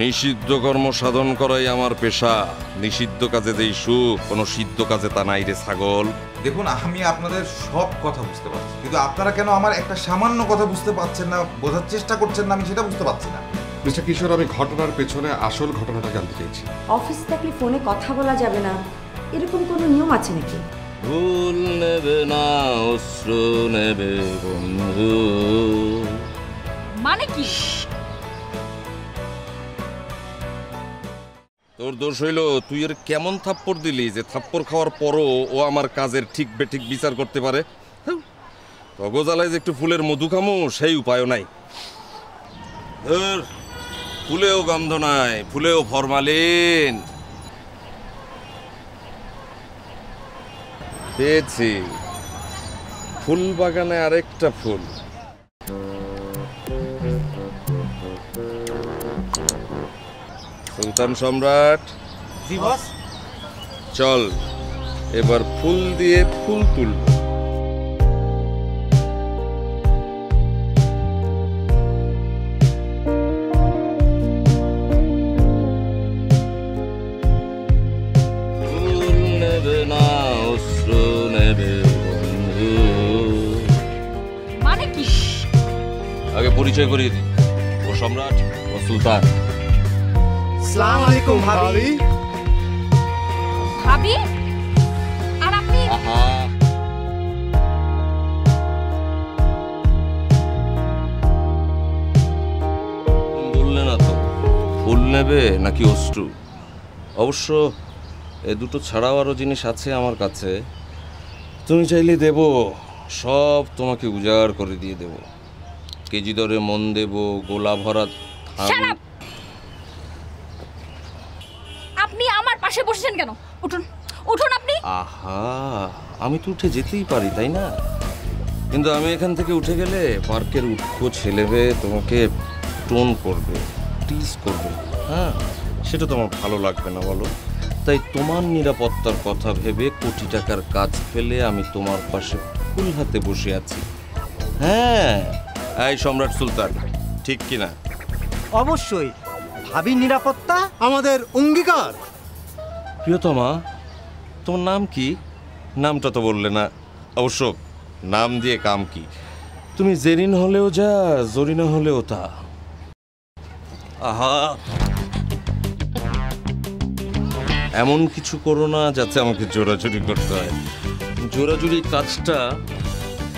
নিষিদ্ধ কর্ম সাধন করাই আমার পেশা। নিষিদ্ধ কাজে যেই সুখ কোনো সিদ্ধ কাজে তা নাই রে ছাগল। দেখুন আমি আপনাদের সব কথা বুঝতে পারছি। কিন্তু আপনারা কেন আমার একটা সামান্য কথা বুঝতে পারছেন না বোঝার চেষ্টা করছেন না আমি সেটা বুঝতে পারছি না। মিস্টার কিশোর আমি ঘটনার পেছনে আসল ঘটনাটা জানতে চাইছি। অফিস থাকলে ফোনে কথা বলা যাবে না। এরকম কোনো নিয়ম আছে নাকি? ভুল নেবে না অশ্র নেবে বন্ধু। মানে কি? তোর দোষ হইল তুই এর কেমন থাপ্পড় দিলি যে থাপ্পড় খাওয়ার পরও ও আমার কাজের ঠিক বেঠিক বিচার করতে পারে? তগজালায় যে একটু ফুলের মধু খামো সেই উপায়ও নাই। ধুর, ফুলেও গন্ধ নাই ফুলেও ফরমালিন। পেয়েছি। ফুল বাগানে আরেকটা ফুল। সুলতান সম্রাট। জি বস। চল এবার ফুল দিয়ে ফুল তুলব। ফুল নেবে না অশ্র নেবে বন্ধু। মানে আগে পরিচয় করিয়ে দিই। ও সম্রাট ও সুলতান। সালাম আলাইকুম ভাবি ভাবি আর আপনি? বললে না তো। ফুল নেবে নাকি অশ্রু? অবশ্য এ দুটো ছাড়াও আরও জিনিস আছে আমার কাছে। তুমি চাইলে দেব সব তোমাকে উজাড় করে দিয়ে দেব। কেজি দরে মন দেব গোলা ভরা থান- Shut up! আপনি আমার পাশে বসেছেন কেন? উঠুন উঠুন আপনি। আহা আমি তো উঠে যেতেই পারি তাই না? কিন্তু আমি এখান থেকে উঠে গেলে পার্কের উৎকো ছেলেবে তোমাকে টোন করবে টিজ করবে। হ্যাঁ সেটা তোমার ভালো লাগবে না বলো। তাই তোমার নিরাপত্তার কথা ভেবে কোটি টাকার কাজ ফেলে আমি তোমার পাশে ফুল হাতে বসে আছি। হ্যাঁ এই সম্রাট সুলতান ঠিক কিনা? অবশ্যই ভাবির নিরাপত্তা আমাদের অঙ্গীকার। প্রিয়তমা তোমার নাম কি? নামটা তো বললে না। অবশ্য নাম দিয়ে কাম কি? তুমি জেরিন হলেও যা জরিনা হলেও তা। আহা! এমন কিছু করো না যাতে আমাকে জোরাজুরি করতে হয়। জোরাজুরি কাজটা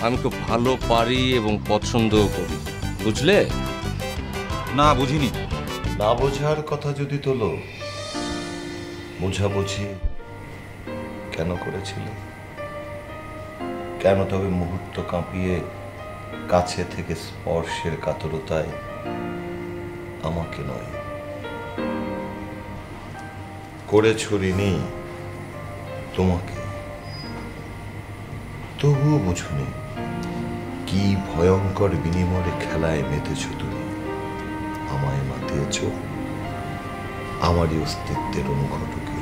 আমি খুব ভালো পারি এবং পছন্দও করি। বুঝলে? না বুঝিনি। না বোঝার কথা যদি তোলো বোঝাবুঝি কেন করেছিল? কেন তবে মুহূর্ত কাঁপিয়ে কাছে থেকে স্পর্শের কাতরতায় আমাকে নয়? করে ছড়িনি তোমাকে। তবুও বুঝুনি কি ভয়ঙ্কর বিনিময়ে খেলায় মেতেছ তুমি। আমায় মাতিয়েছ। আমারই অস্তিত্বের অনুঘটকে।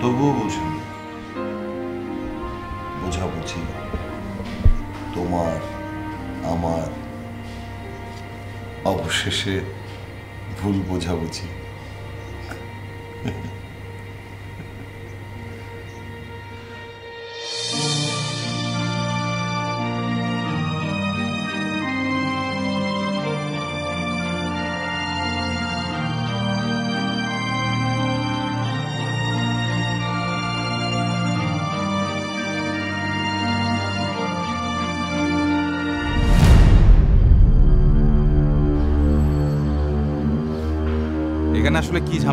তবুও বুঝুনি বোঝাবুঝি তোমার আমার অবশেষে ভুল বোঝাবুঝি।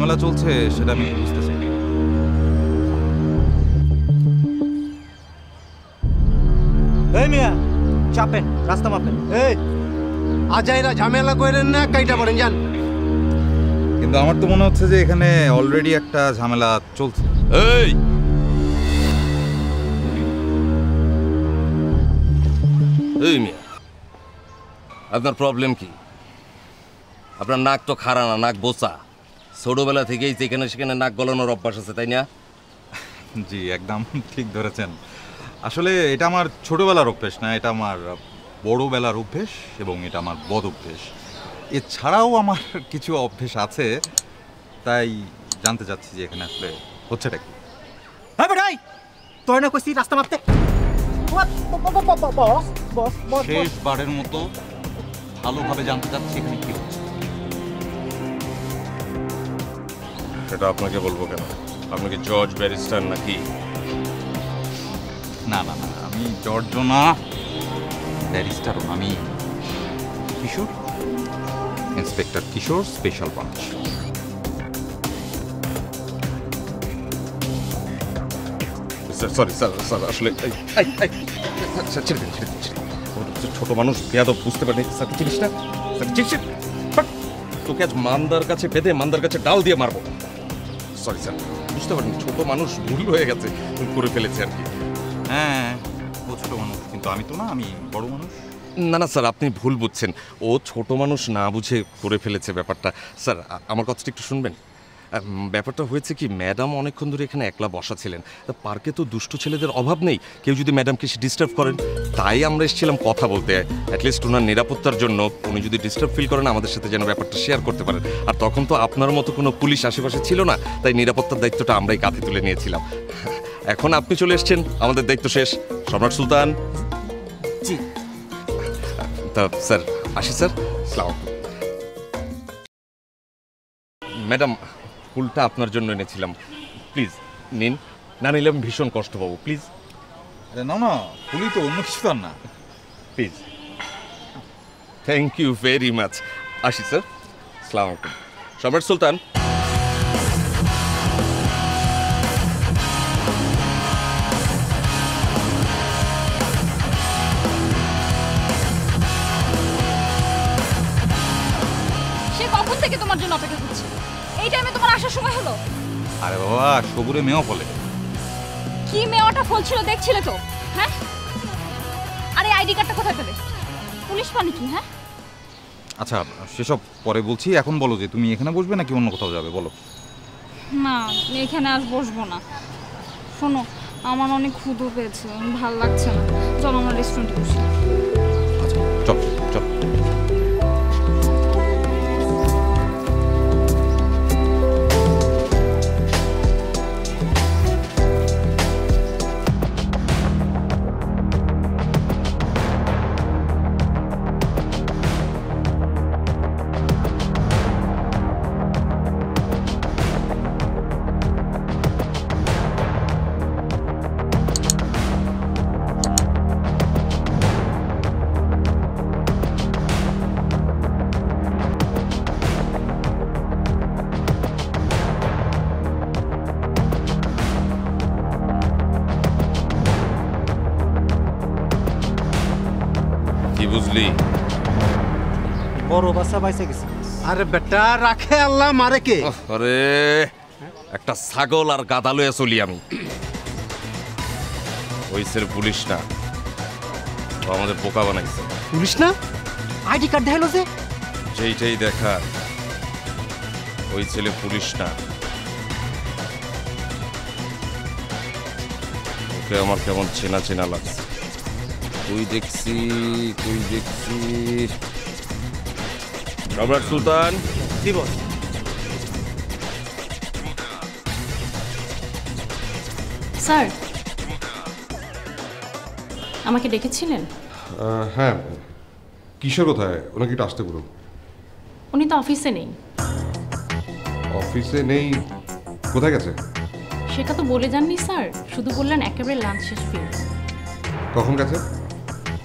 ঝামেলা চলছে সেটা আমি বুঝতেছি। এই মিয়া চাপেন রাস্তা মাপেন। এই আজাইরা ঝামেলা করেন না কাইটা পড়েন যান। কিন্তু আমার তো মনে হচ্ছে যে এখানে অলরেডি একটা ঝামেলা চলছে। এই! এই মিয়া আপনার প্রবলেম কি? আপনার নাক তো খারা না নাক বোচা। ছোটবেলা থেকেই যেখানে সেখানে নাক গলানোর অভ্যাস আছে তাই না? জি একদম ঠিক ধরেছেন। আসলে এটা আমার ছোটবেলার অভ্যেস না এটা আমার বড়বেলার অভ্যেস এবং এটা আমার বদ অভ্যেস। এছাড়াও আমার কিছু অভ্যেস আছে তাই জানতে চাচ্ছি যে এখানে আসলে হচ্ছেটা কি। হ্যাঁ তোর না কইছি রাস্তা মাপতে। বস বস বস। শেষবারের মতো ভালোভাবে জানতে চাচ্ছি এখানে কি সেটা আপনাকে বলব কেন? আপনি কি জর্জ ব্যারিস্টার নাকি? না না না আমি জর্জ না ব্যারিস্টারও না, আমি Kishore. Inspector Kishore special branch sir sorry sir sir আসলে এই, এই, এই, স্যার ছেড়ে দিন ছেড়ে দিন, ছেড়ে দিন। ও তো ছোট মানুষ বেয়াদব বুঝতে পারেনি। স্যার চিনিস না? স্যার চিনিস না? বাট, তোকে আজ মান্দার কাছে বেঁধে মান্দার কাছে ডাল দিয়ে মারবো। সরি স্যার বুঝতে পারিনি ছোট মানুষ ভুল হয়ে গেছে করে ফেলেছে আর কি। হ্যাঁ ও ছোট মানুষ কিন্তু আমি তো না আমি বড় মানুষ। না না স্যার আপনি ভুল বুঝছেন। ও ছোট মানুষ না বুঝে করে ফেলেছে ব্যাপারটা। স্যার আমার কথাটা একটু শুনবেন? ব্যাপারটা হয়েছে কি ম্যাডাম অনেকক্ষণ ধরে এখানে একলা বসা ছিলেন। তা পার্কে তো দুষ্ট ছেলেদের অভাব নেই কেউ যদি ম্যাডামকে ডিস্টার্ব করেন তাই আমরা এসেছিলাম কথা বলতে। অ্যাটলিস্ট ওনার নিরাপত্তার জন্য উনি যদি ডিস্টার্ব ফিল করেন আমাদের সাথে যেন ব্যাপারটা শেয়ার করতে পারেন। আর তখন তো আপনার মতো কোনো পুলিশ আশেপাশে ছিল না তাই নিরাপত্তার দায়িত্বটা আমরাই কাঁধে তুলে নিয়েছিলাম। এখন আপনি চলে এসছেন আমাদের দায়িত্ব শেষ। সম্রাট সুলতান। জি। তা স্যার আসি স্যার। সালাম ম্যাডাম ফুলটা আপনার জন্য এনেছিলাম। প্লিজ নিন। না নিলে আমি ভীষণ কষ্ট পাবো প্লিজ। আরে না না ফুলই তো অন্য কিছু তার না। Please. Thank you very much আসি স্যার। সালাম আলাইকুম। সম্রাট সুলতান এই টাইমে তোমার আসার সময় হলো? আরে বাবা সবুরে মেয়েও ফলে কি মেওয়াটা ফলছিল দেখছিলে তো? হ্যাঁ? আরে আইডি কার্ডটা কোথায় পেলে? পুলিশ পানি কি হ্যাঁ? আচ্ছা সেসব পরে বলছি এখন বলো যে তুমি এখানে বসবে নাকি অন্য কোথাও যাবে বলো। না এখানে আর বসবো না। শোনো আমার অনেক ক্ষুদো পেয়েছে ভালো লাগছে না। চলো আমরা রেস্টুরেন্টে বসি। বাচ্চা বাইসে গেছে। আরে বেটা রাখে আল্লাহ মারে কে? আরে একটা ছাগল আর গাদা লয়ে চলি আমি। ওই সের পুলিশ না। ও আমাদের বোকা বানাইছে। পুলিশ না? আইডি কার্ড দেখাইলো যে। যেইটাই দেখার ওই ছেলে পুলিশ না। ওকে আমার কেমন চেনা চেনা লাগছে। তুই দেখছি তুই দেখছি। সম্রাট সুলতান। দিব স্যার আমাকে ডেকেছিলেন? হ্যাঁ কিশোর কোথায়? ওনাকে একটু আসতে বলুন। উনি তো অফিসে নেই। অফিসে নেই? কোথায় গেছে? সেটা তো বলে যাননি স্যার। শুধু বললেন একেবারে লাঞ্চ শেষ ফিরবে কখন গেছে?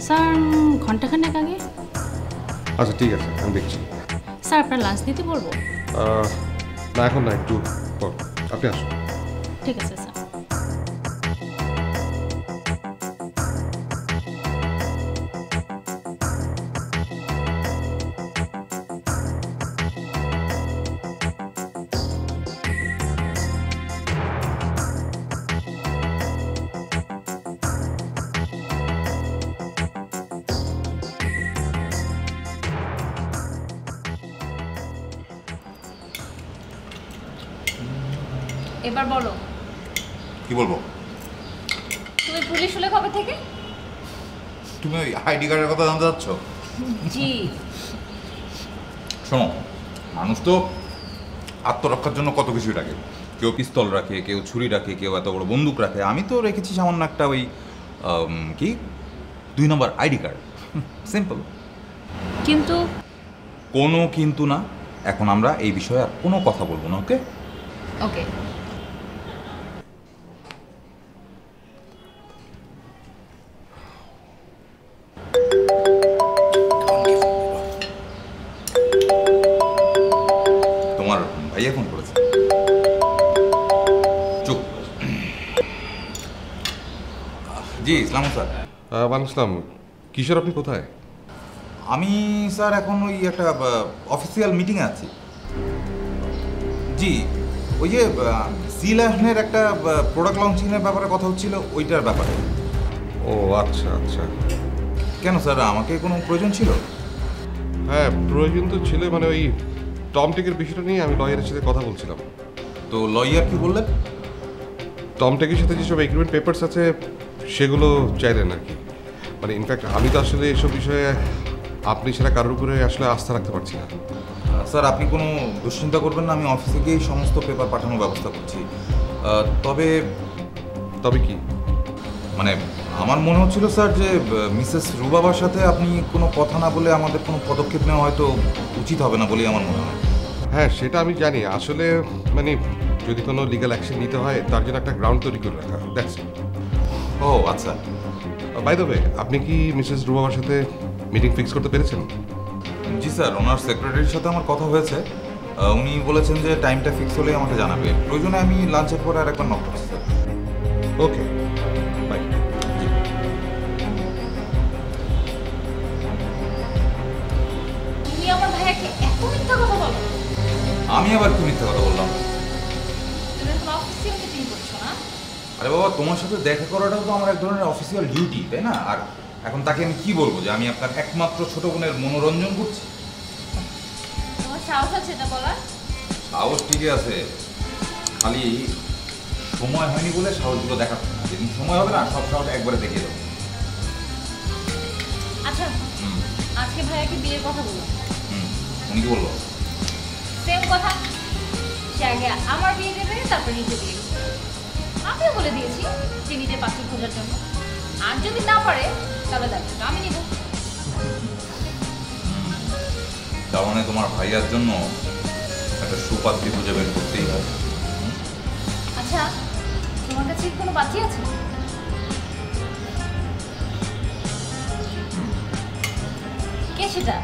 স্যার ঘন্টাখানেক আগে। আচ্ছা ঠিক আছে আমি দেখছি। স্যার আপনার লাঞ্চ দিতে বলব? না এখন না একটু পর। আপনি আসুন। ঠিক আছে স্যার। এবার বলো। কি বলব? তুমি পুলিশ হলে কবে থেকে? তুমি ওই আইডি কার্ডের কথা জানতে চাচ্ছ? জি। শোনো মানুষ তো আত্মরক্ষার জন্য কত কিছুই রাখে। কেউ পিস্তল রাখে কেউ ছুরি রাখে কেউ এত বড় বন্দুক রাখে। আমি তো রেখেছি সামান্য একটা ওই কি? দুই নম্বর আইডি কার্ড। সিম্পল। কিন্তু কোনো কিন্তু না। এখন আমরা এই বিষয়ে আর কোনো কথা বলব না ওকে? ওকে। ইসলাম স্যার। ওয়ালাইকুম ইসলাম কিশোর আপনি কোথায়? আমি স্যার এখন ওই একটা অফিসিয়াল মিটিংয়ে আছি। জি ওই যে সি ল্যানের একটা প্রোডাক্ট লঞ্চিংয়ের ব্যাপারে কথা হচ্ছিল ওইটার ব্যাপারে। ও আচ্ছা আচ্ছা। কেন স্যার আমাকে কোনো প্রয়োজন ছিল? হ্যাঁ প্রয়োজন তো ছিল মানে ওই টম টেকের বিষয়টা নিয়ে আমি লয়ারের সাথে কথা বলছিলাম। তো লয়ার কি বললেন? টম টেকের সাথে যেসব এগ্রিমেন্ট পেপারস আছে সেগুলো চাইলেন আর কি? মানে ইনফ্যাক্ট আমি তো আসলে এসব বিষয়ে আপনি ছাড়া কারোর উপরে আসলে আস্থা রাখতে পারছি না। স্যার আপনি কোনো দুশ্চিন্তা করবেন না আমি অফিসে গিয়ে সমস্ত পেপার পাঠানোর ব্যবস্থা করছি। তবে তবে কি? মানে আমার মনে হচ্ছিল স্যার যে মিসেস রুবাবার সাথে আপনি কোনো কথা না বলে আমাদের কোনো পদক্ষেপ নেওয়া হয়তো উচিত হবে না বলেই আমার মনে হয়। হ্যাঁ সেটা আমি জানি। আসলে মানে যদি কোনো লিগ্যাল অ্যাকশন নিতে হয় তার জন্য একটা গ্রাউন্ড তৈরি করে রাখা দ্যাটস ও আচ্ছা। বাই দ্য ওয়ে আপনি কি মিসেস রুবাবার সাথে মিটিং ফিক্স করতে পেরেছেন? জি স্যার ওনার সেক্রেটারির সাথে আমার কথা হয়েছে। উনি বলেছেন যে টাইমটা ফিক্স হলেই আমাকে জানাবে। প্রয়োজনে আমি লাঞ্চের পরে আর একবার নক করছি স্যার। ওকে বাই আমি আবার কি মিথ্যা কথা বললাম? আরে বাবা তোমার সাথে দেখা করাটাও তো আমার এক ধরনের অফিসিয়াল ডিউটি তাই না? আর এখন তাকে আমি কি বলব যে আমি আপনার একমাত্র ছোট বোনের মনোরঞ্জন করছি? তোমার সাহস আছে এটা বলার? সাহস ঠিকই আছে। খালি সময় হয়নি বলে সাহসগুলো দেখাচ্ছে না। যেদিন সময় হবে না সব সাহস একবারে দেখিয়ে দেবো। আচ্ছা আজকে ভাইয়াকে বিয়ের কথা বলো। হুম। উনি কি বলল? সেম কথা। সে আগে আমার বিয়ে দেবে তারপর নিজে বিয়ে। আমিও বলে দিয়েছি যে নিজের পাত্র খোঁজার জন্য। আর যদি না পারে তাহলে দায়িত্বটা আমি নিব। তার মানে তোমার ভাইয়ার জন্য একটা সুপাত্রী খুঁজে বের করতেই হবে। আচ্ছা তোমার কাছে কি কোনো বাকি আছে? কে সেটা?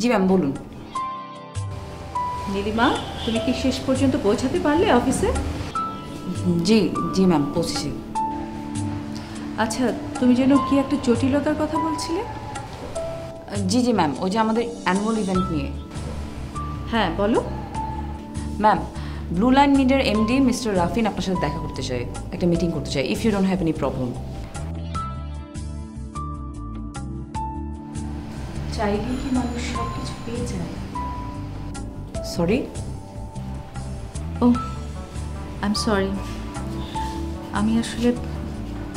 জি ম্যাম বলুন। নীলিমা তুমি কি শেষ পর্যন্ত পৌঁছাতে পারলে অফিসে? জি জি ম্যাম পৌঁছেছি। আচ্ছা তুমি যেন কি একটা জটিলতার কথা বলছিলে? জি জি ম্যাম ওই যে আমাদের অ্যানুয়াল ইভেন্ট নিয়ে। হ্যাঁ বলো। ম্যাম ব্লু লাইন মিডিয়ার এমডি মিস্টার রাফিন আপনার সাথে দেখা করতে চাই একটা মিটিং করতে চাই if you don't have any problem চাইলে কি মানুষ সব কিছু পেয়ে যায়? Sorry O I am sorry আমি আসলে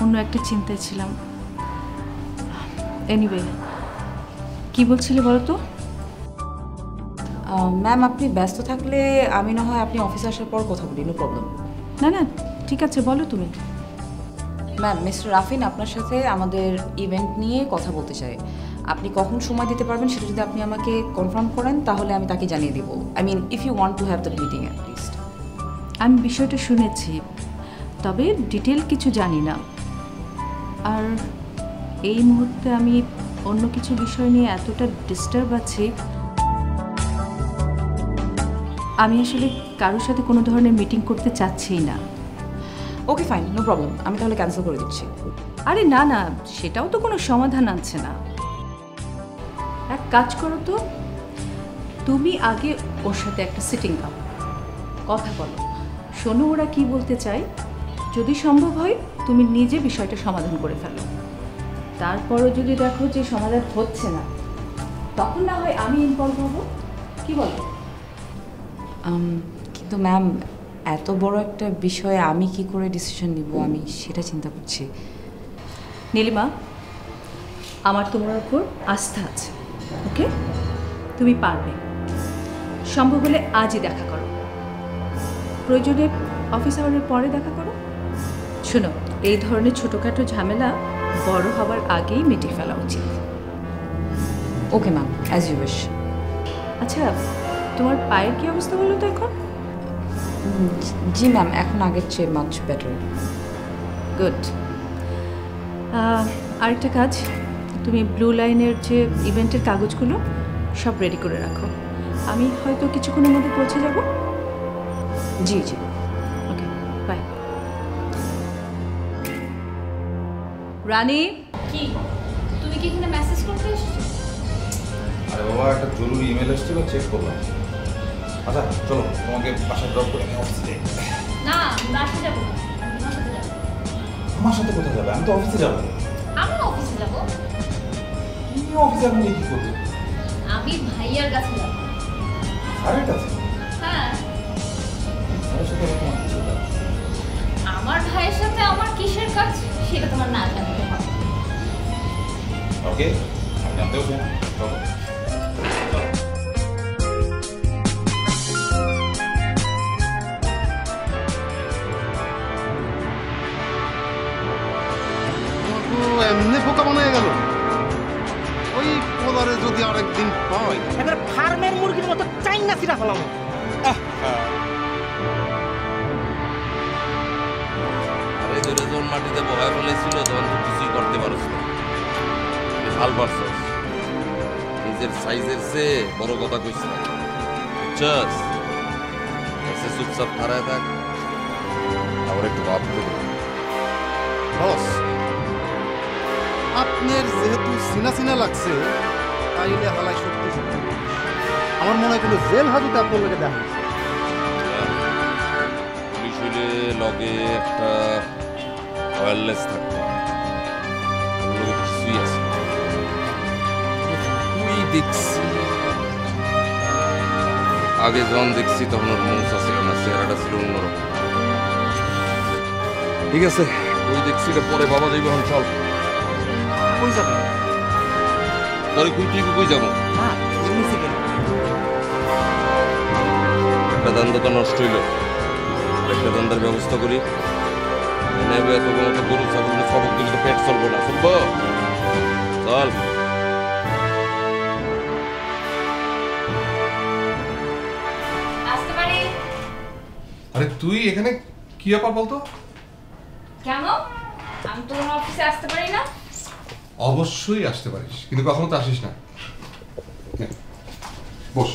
অন্য একটা চিন্তায় ছিলাম। এনিওয়ে কি বলছিলে বলো তো? ম্যাম আপনি ব্যস্ত থাকলে আমি না হয় আপনি অফিসে আসার পর কথা বলি নো প্রবলেম না না ঠিক আছে বলো তুমি। ম্যাম মিস্টার রাফিন আপনার সাথে আমাদের ইভেন্ট নিয়ে কথা বলতে চাই আপনি কখন সময় দিতে পারবেন সেটা যদি আপনি আমাকে কনফার্ম করেন তাহলে আমি তাকে জানিয়ে দিব। I mean if you want to have the meeting at least আমি বিষয়টা শুনেছি তবে ডিটেল কিছু জানি না। আর এই মুহূর্তে আমি অন্য কিছু বিষয় নিয়ে এতটা ডিস্টার্ব আছি আমি আসলে কারোর সাথে কোনো ধরনের মিটিং করতে চাচ্ছিই না। ওকে ফাইন নো প্রবলেম আমি তাহলে ক্যান্সেল করে দিচ্ছি। আরে না না সেটাও তো কোনো সমাধান আনছে না। কাজ করো তো। তুমি আগে ওর সাথে একটা সিটিং দাও। কথা বলো। শোনো ওরা কি বলতে চায়। যদি সম্ভব হয় তুমি নিজে বিষয়টা সমাধান করে ফেলো। তারপরও যদি দেখো যে সমাধান হচ্ছে না তখন না হয় আমি ইনভলভ হব। কি বলো? কিন্তু ম্যাম এত বড় একটা বিষয়ে আমি কি করে ডিসিশন নিব? আমি সেটা চিন্তা করছি। নীলিমা আমার তোমার উপর আস্থা আছে। ওকে? তুমি পারবে। সম্ভব হলে আজই দেখা করো। প্রয়োজনে অফিস আওয়ারের পরে দেখা করো। শোনো এই ধরনের ছোটোখাটো ঝামেলা বড় হবার আগেই মিটিয়ে ফেলা উচিত। Okay ma'am as you wish আচ্ছা তোমার পায়ের কি অবস্থা বলো তো এখন? জি ম্যাম এখন আগের চেয়ে মাচ বেটার গুড আরেকটা কাজ। তুমি ব্লু লাইনের যে ইভেন্টের কাগজগুলো সব রেডি করে রাখো। আমি হয়তো কিছুক্ষণের মধ্যে পৌঁছে যাব? জি জি। Okay bye Rani? কি? তুমি কি এখানে মেসেজ করতে এসেছ? আরে বাবা একটা জরুরি ইমেল এসেছিল চেক করলাম। আচ্ছা চলো তোমাকে বাসায় ড্রপ করে আমি অফিসে যাই। না বাসে যাব আমি আমার সাথে কোথায় যাবে? আমি তো অফিসে যাব। আমিও অফিসে যাব। তুমি অফিসে এখন গিয়ে কি করবে? আমি ভাইয়ার কাছে যাব। স্যারের কাছে? হ্যাঁ? আমার ভাইয়ের সাথে আমার কিসের কাজ? সেটা তোমার না জানতে হবে। ওকে আমি জানতেও চাই এমনি পোকা বানায় গেল। যদি আরেকদিন পাই। এবার ফার্মের মুরগির মতো চাইনা সিরা ফেলাম আরে তোরে যখন মাটিতে বহায় ফেলেছিল তখন তুই কিছুই করতে পারছ না। তুই হাল পারছস নিজের সাইজের চেয়ে বড় কথা কইস না। বুঝছস? এসে চুপচাপ খাড়ায় থাক। আবার একটু ভাবতে। বস আপনার যেহেতু সিনা সিনা লাগছে তাইলে হালাই সত্যি সত্যি আমার মনে হয় কোনো জেল হাজতে আপনার লোকে দেখা হয়েছে। পুলিশ হইলে লগে একটা ওয়্যারলেস থাকতো লগে কিছুই আছে। তুই দেখছি। আগে যখন দেখছি তখন ওর মৌসা ছিল না চেহারাটা ছিল অন্যরকম। ঠিক আছে ওই দেখছি এটা পরে বাবা যাইবে এখন চল। কই যাবে? তাহলে কুই তুই কই যাব? একটা দান্দা তো নষ্ট হইল। একটা দান্দার ব্যবস্থা করি। নেবে এত মতো গরু ছাগল সবক দিলে তো পেট চলবো না। চলবো চল। আরে তুই এখানে কি ব্যাপার বলতো? কেন? আমি তো তোমার অফিসে আসতে পারি না। অবশ্যই আসতে পারিস কিন্তু কখনো তো আসিস না। বস।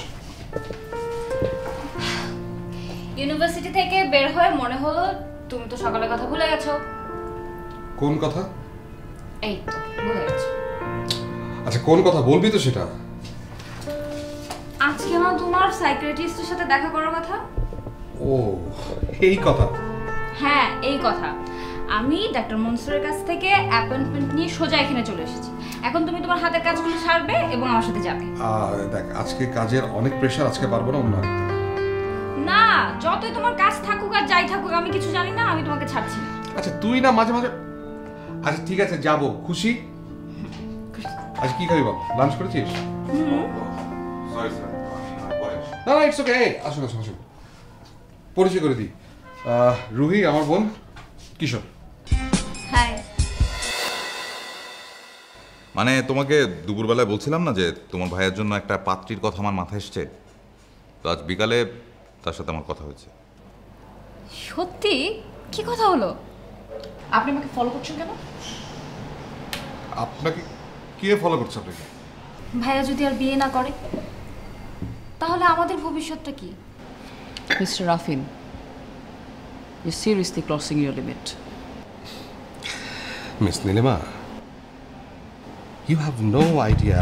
ইউনিভার্সিটি থেকে বের হয়ে মনে হলো তুমি তো সকালে কথা ভুলে গেছো। কোন কথা? এই তো ভুলে গেছো। আচ্ছা কোন কথা বলবি তো সেটা? আজকে না তোমার সাইকিয়াট্রিস্টের সাথে দেখা করার কথা? ও এই কথা। হ্যাঁ এই কথা। আমি ডাক্তার মনসুরের কাছ থেকে অ্যাপয়েন্টমেন্ট নিয়ে সোজা এখানে চলে এসেছি। এখন তুমি তোমার হাতের কাজগুলো সারবে এবং আমার সাথে যাবে। দেখ আজকে কাজের অনেক প্রেশার আজকে পারব না অন্য না যতই তোমার কাজ থাকুক আর যাই থাকুক আমি কিছু জানি না আমি তোমাকে ছাড়ছি না। আচ্ছা তুই না মাঝে মাঝে আচ্ছা ঠিক আছে যাব। খুশি? আজ কি খাবি বল লাঞ্চ করেছিস। না না ইটস ওকে আসুন আসুন আসুন। পরিচয় করে দিই। রুহি আমার বোন কিশোর। মানে তোমাকে দুপুরবেলায় বলছিলাম না যে তোমার ভাইয়ের জন্য একটা পাত্রীর কথা আমার মাথায় এসছে? তো আজ বিকালে তার সাথে আমার কথা হয়েছে। সত্যি? কি কথা হলো? আপনি আমাকে ফলো করছেন কেন? আপনাকে কে ফলো করছে আপনাকে? ভাইয়া যদি আর বিয়ে না করে তাহলে আমাদের ভবিষ্যৎটা কি? Mister Rafin you seriously crossing your limit miss Nilima you have no idea